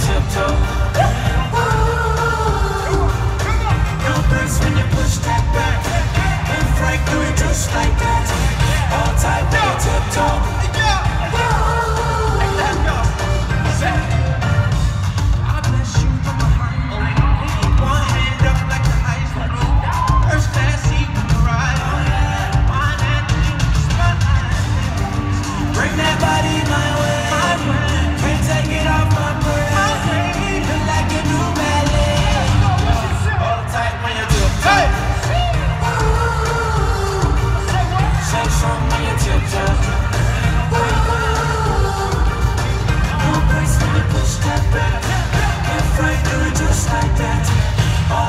tiptoe. on, come on. No breaks when you push that back.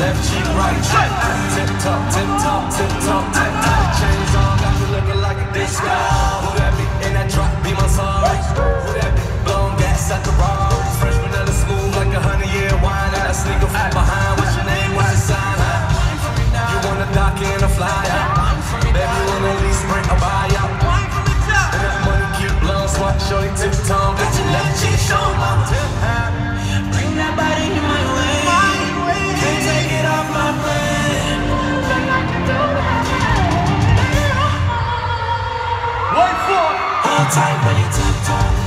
left cheek, right cheek, tip top, tip top. time when you tiptoe